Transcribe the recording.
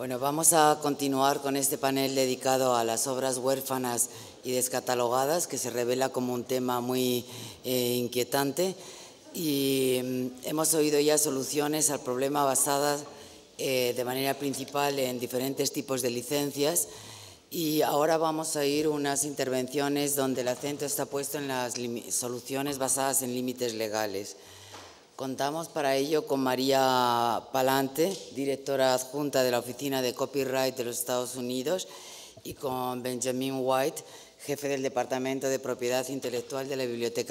Bueno, vamos a continuar con este panel dedicado a las obras huérfanas y descatalogadas, que se revela como un tema muy eh, inquietante. Y mm, hemos oído ya soluciones al problema basadas eh, de manera principal en diferentes tipos de licencias. Y ahora vamos a ir unas intervenciones donde el acento está puesto en las soluciones basadas en límites legales. Contamos para ello con María Palante, directora adjunta de la Oficina de Copyright de los Estados Unidos, y con Benjamin White, jefe del Departamento de Propiedad Intelectual de la Biblioteca